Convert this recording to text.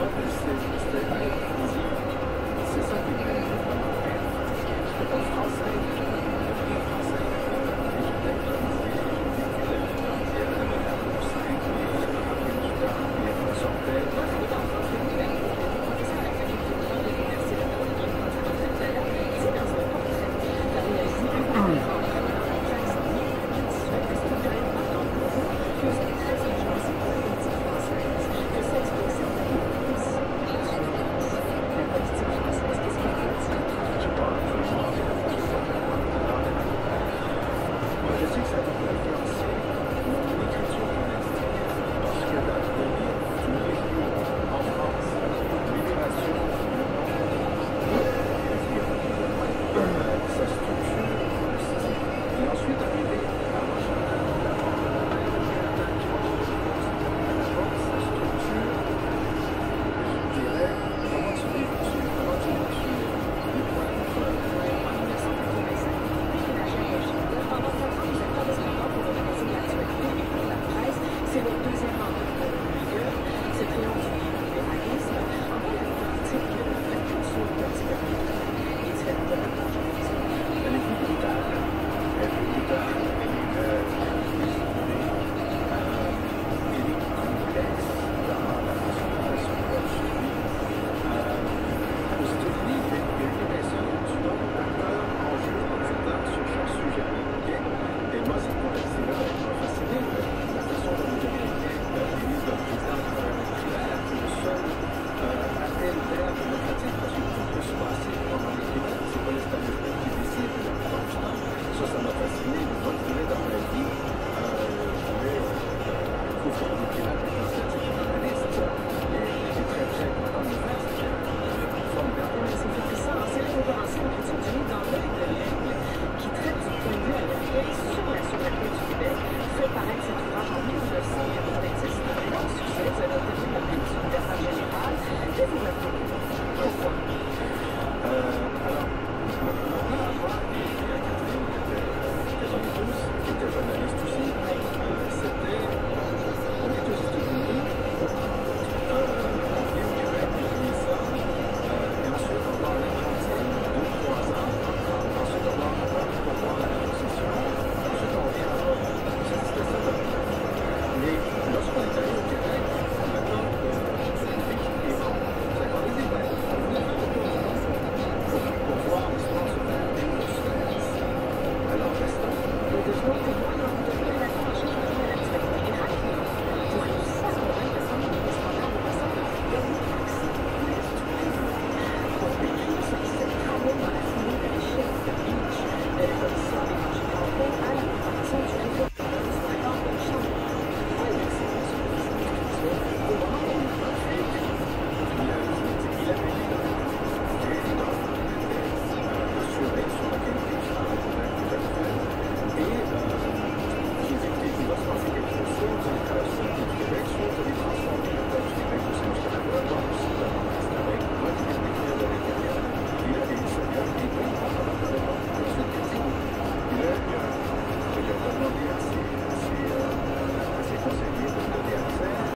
C'est ça qui est important. Je